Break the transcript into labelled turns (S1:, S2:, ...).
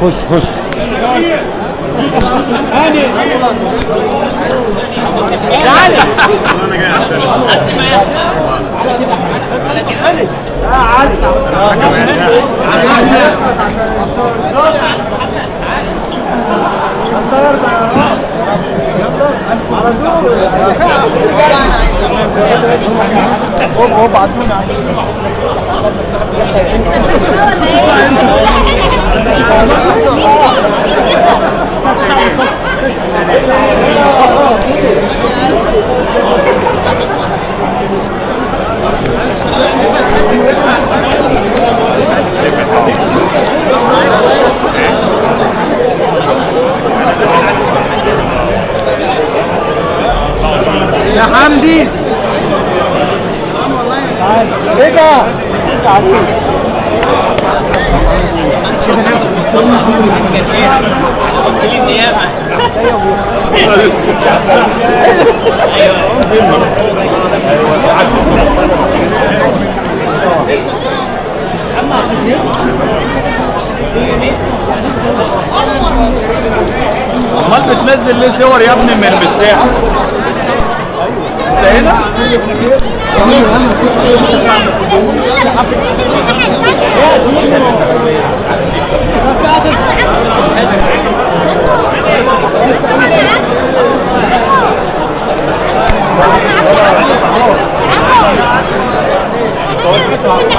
S1: خش خش. هوب هوب عدونا يا حمدي.
S2: امال بتنزل ليه صور يا ابني من المساحة؟ انت هنا؟
S3: Sorry.